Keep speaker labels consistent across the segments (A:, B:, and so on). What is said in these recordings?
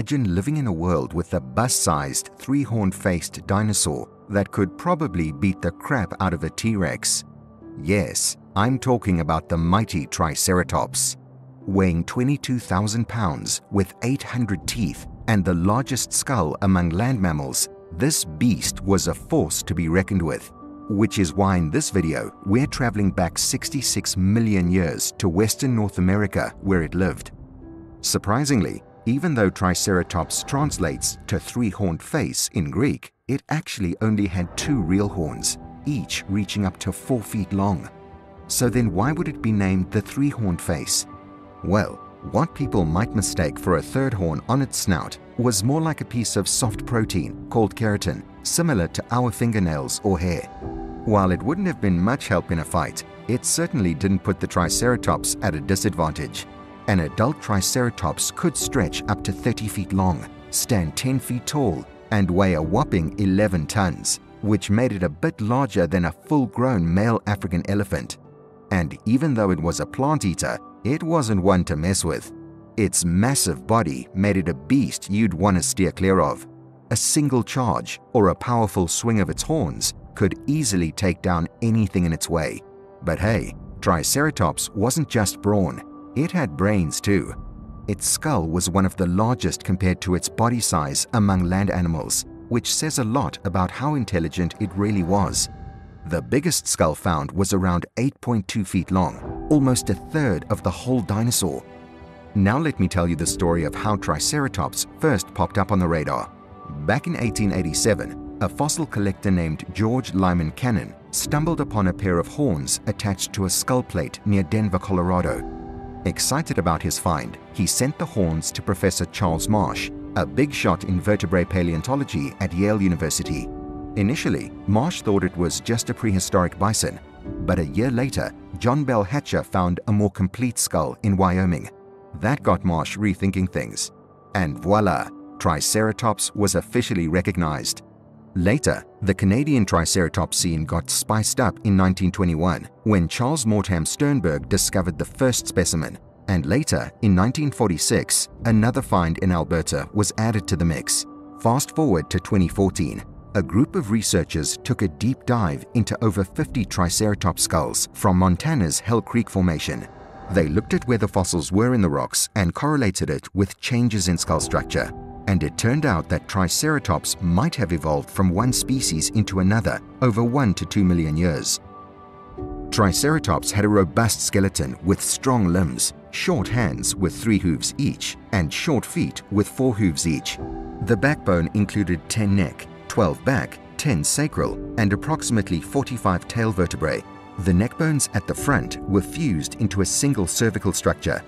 A: imagine living in a world with a bus-sized, three-horn-faced dinosaur that could probably beat the crap out of a T-Rex. Yes, I'm talking about the mighty Triceratops. Weighing 22,000 pounds with 800 teeth and the largest skull among land mammals, this beast was a force to be reckoned with. Which is why in this video, we're traveling back 66 million years to Western North America where it lived. Surprisingly, even though Triceratops translates to three-horned face in Greek, it actually only had two real horns, each reaching up to four feet long. So then why would it be named the three-horned face? Well, what people might mistake for a third horn on its snout was more like a piece of soft protein called keratin, similar to our fingernails or hair. While it wouldn't have been much help in a fight, it certainly didn't put the Triceratops at a disadvantage. An adult Triceratops could stretch up to 30 feet long, stand 10 feet tall, and weigh a whopping 11 tons, which made it a bit larger than a full-grown male African elephant. And even though it was a plant eater, it wasn't one to mess with. Its massive body made it a beast you'd want to steer clear of. A single charge or a powerful swing of its horns could easily take down anything in its way. But hey, Triceratops wasn't just brawn, it had brains too. Its skull was one of the largest compared to its body size among land animals, which says a lot about how intelligent it really was. The biggest skull found was around 8.2 feet long, almost a third of the whole dinosaur. Now let me tell you the story of how Triceratops first popped up on the radar. Back in 1887, a fossil collector named George Lyman Cannon stumbled upon a pair of horns attached to a skull plate near Denver, Colorado. Excited about his find, he sent the horns to Professor Charles Marsh, a big shot in vertebrate paleontology at Yale University. Initially, Marsh thought it was just a prehistoric bison, but a year later, John Bell Hatcher found a more complete skull in Wyoming. That got Marsh rethinking things. And voila, Triceratops was officially recognized. Later, the Canadian Triceratops scene got spiced up in 1921 when Charles Mortram Sternberg discovered the first specimen, and later, in 1946, another find in Alberta was added to the mix. Fast forward to 2014, a group of researchers took a deep dive into over 50 Triceratops skulls from Montana's Hell Creek Formation. They looked at where the fossils were in the rocks and correlated it with changes in skull structure and it turned out that Triceratops might have evolved from one species into another over 1 to 2 million years. Triceratops had a robust skeleton with strong limbs, short hands with three hooves each, and short feet with four hooves each. The backbone included 10 neck, 12 back, 10 sacral, and approximately 45 tail vertebrae. The neck bones at the front were fused into a single cervical structure.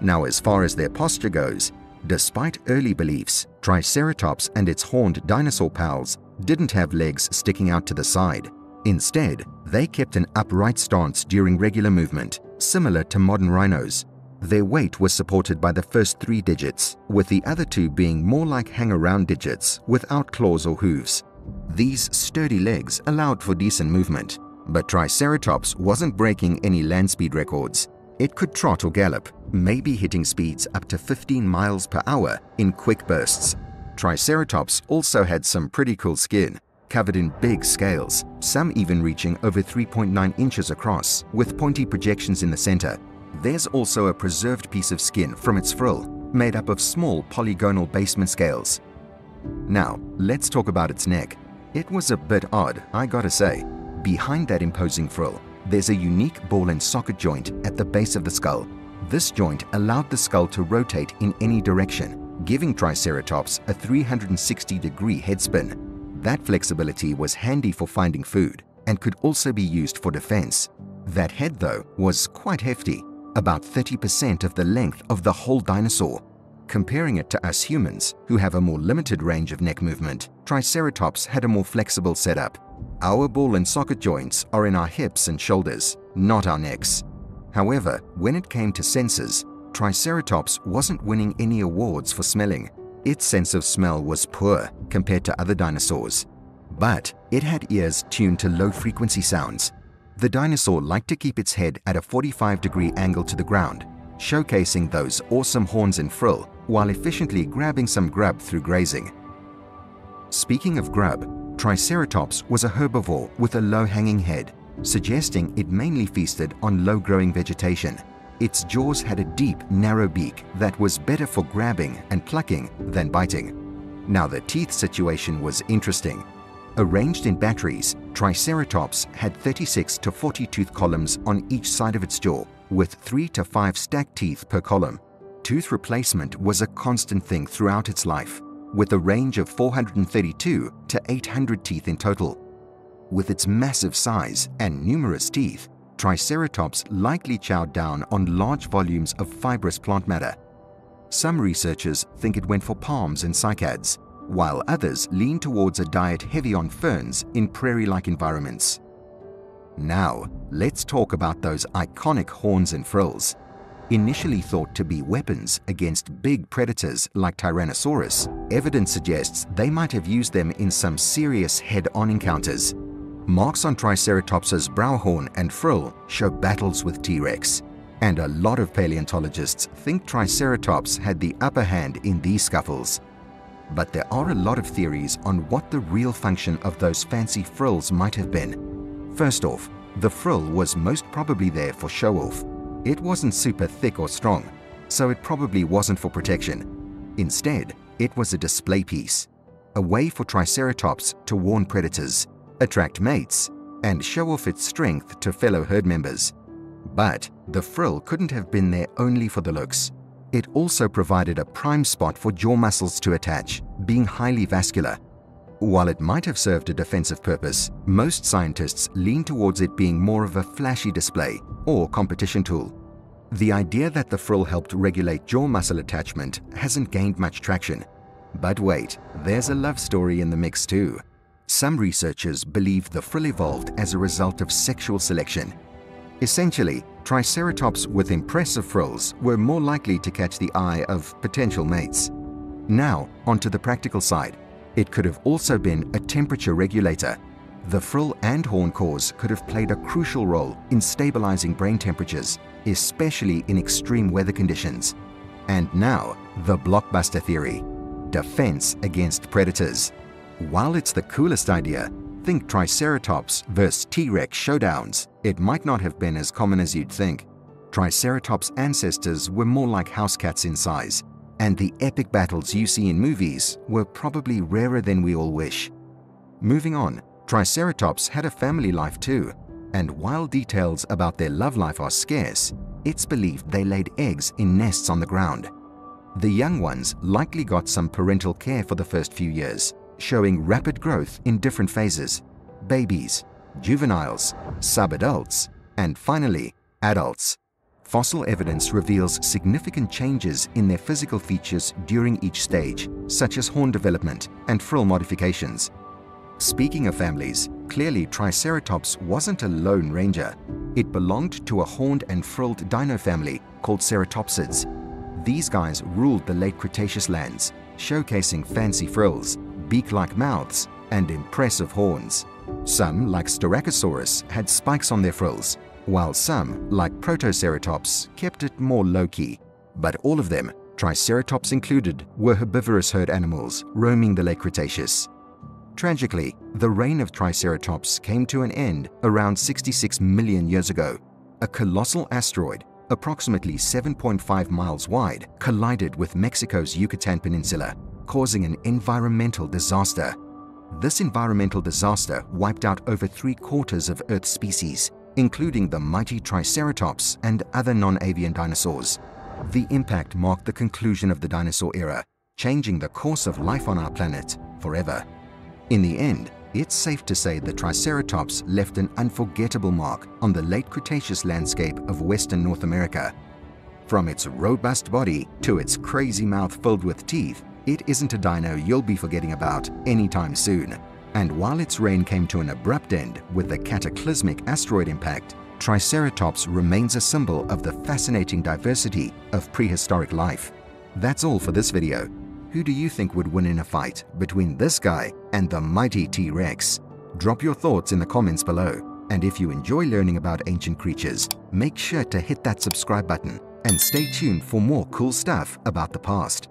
A: Now, as far as their posture goes, Despite early beliefs, Triceratops and its horned dinosaur pals didn't have legs sticking out to the side. Instead, they kept an upright stance during regular movement, similar to modern rhinos. Their weight was supported by the first three digits, with the other two being more like hang-around digits without claws or hooves. These sturdy legs allowed for decent movement, but Triceratops wasn't breaking any land speed records. It could trot or gallop, maybe hitting speeds up to 15 miles per hour in quick bursts. Triceratops also had some pretty cool skin, covered in big scales, some even reaching over 3.9 inches across, with pointy projections in the center. There's also a preserved piece of skin from its frill, made up of small polygonal basement scales. Now, let's talk about its neck. It was a bit odd, I gotta say. Behind that imposing frill, there's a unique ball and socket joint at the base of the skull. This joint allowed the skull to rotate in any direction, giving Triceratops a 360-degree head spin. That flexibility was handy for finding food and could also be used for defense. That head, though, was quite hefty, about 30% of the length of the whole dinosaur. Comparing it to us humans, who have a more limited range of neck movement, Triceratops had a more flexible setup. Our ball and socket joints are in our hips and shoulders, not our necks. However, when it came to senses, Triceratops wasn't winning any awards for smelling. Its sense of smell was poor compared to other dinosaurs. But it had ears tuned to low-frequency sounds. The dinosaur liked to keep its head at a 45-degree angle to the ground. showcasing those awesome horns and frill while efficiently grabbing some grub through grazing. Speaking of grub, Triceratops was a herbivore with a low-hanging head, suggesting it mainly feasted on low-growing vegetation. Its jaws had a deep, narrow beak that was better for grabbing and plucking than biting. Now the teeth situation was interesting. Arranged in batteries, Triceratops had 36 to 40 tooth columns on each side of its jaw, with 3 to 5 stacked teeth per column. Tooth replacement was a constant thing throughout its life, with a range of 432 to 800 teeth in total. With its massive size and numerous teeth, Triceratops likely chowed down on large volumes of fibrous plant matter. Some researchers think it went for palms and cycads, while others lean towards a diet heavy on ferns in prairie-like environments. Now, let's talk about those iconic horns and frills. Initially thought to be weapons against big predators like Tyrannosaurus, evidence suggests they might have used them in some serious head-on encounters. Marks on Triceratops's brow horn and frill show battles with T-Rex, and a lot of paleontologists think Triceratops had the upper hand in these scuffles. But there are a lot of theories on what the real function of those fancy frills might have been. First off, the frill was most probably there for show-off. It wasn't super thick or strong, so it probably wasn't for protection. Instead, it was a display piece, a way for Triceratops to warn predators, attract mates, and show off its strength to fellow herd members. But the frill couldn't have been there only for the looks. It also provided a prime spot for jaw muscles to attach, being highly vascular. While it might have served a defensive purpose, most scientists lean towards it being more of a flashy display or competition tool. The idea that the frill helped regulate jaw muscle attachment hasn't gained much traction. But wait, there's a love story in the mix too. Some researchers believe the frill evolved as a result of sexual selection. Essentially, Triceratops with impressive frills were more likely to catch the eye of potential mates. Now, onto the practical side. It could have also been a temperature regulator. The frill and horn cores could have played a crucial role in stabilizing brain temperatures, especially in extreme weather conditions. And now, the blockbuster theory, defense against predators. While it's the coolest idea, think Triceratops versus T-Rex showdowns, it might not have been as common as you'd think. Triceratops' ancestors were more like house cats in size, and the epic battles you see in movies were probably rarer than we all wish. Moving on, Triceratops had a family life too, and while details about their love life are scarce, it's believed they laid eggs in nests on the ground. The young ones likely got some parental care for the first few years, showing rapid growth in different phases, babies, juveniles, subadults, and finally, adults. Fossil evidence reveals significant changes in their physical features during each stage, such as horn development and frill modifications. Speaking of families, clearly Triceratops wasn't a lone ranger. It belonged to a horned and frilled dino family called Ceratopsids. These guys ruled the late Cretaceous lands, showcasing fancy frills, beak-like mouths, and impressive horns. Some, like Styracosaurus, had spikes on their frills, while some, like Protoceratops, kept it more low-key. But all of them, Triceratops included, were herbivorous herd animals roaming the late Cretaceous. Tragically, the reign of Triceratops came to an end around 66 million years ago. A colossal asteroid, approximately 7.5 miles wide, collided with Mexico's Yucatan Peninsula, causing an environmental disaster. This environmental disaster wiped out over three quarters of Earth's species, including the mighty Triceratops and other non-avian dinosaurs. The impact marked the conclusion of the dinosaur era, changing the course of life on our planet forever. In the end, it's safe to say the Triceratops left an unforgettable mark on the late Cretaceous landscape of Western North America. From its robust body to its crazy mouth filled with teeth, it isn't a dino you'll be forgetting about anytime soon. And while its reign came to an abrupt end with the cataclysmic asteroid impact, Triceratops remains a symbol of the fascinating diversity of prehistoric life. That's all for this video. Who do you think would win in a fight between this guy and the mighty T-Rex? Drop your thoughts in the comments below. And if you enjoy learning about ancient creatures, make sure to hit that subscribe button and stay tuned for more cool stuff about the past.